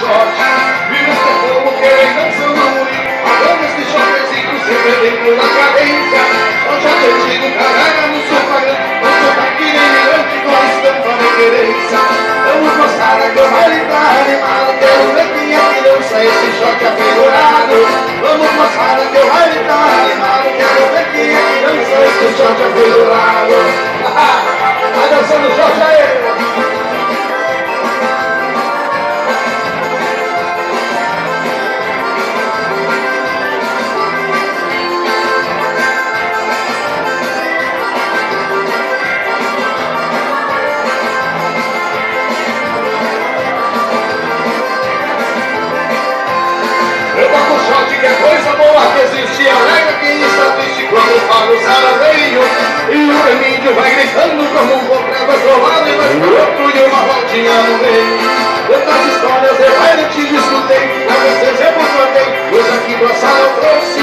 shot Vira esse fogo que ele dança no muri Agora este shotzinho sempre dentro da cadência O shot antigo carrega no sofá O sotaque nem mirante com a estampa de querência Vamos mostrar que o baile tá animado Quero ver quem é que dança esse shot afigurado Vamos mostrar que o baile tá animado Quero ver quem é que dança esse shot afigurado que é coisa boa que existe. Alega quem está triste quando fala o saraveio E o remídio vai gritando como um comprado atrovado E mais pro outro e uma voltinha no meio. Quantas histórias eu ainda te escutei Na vocês eu contei Hoje aqui pra sala eu trouxe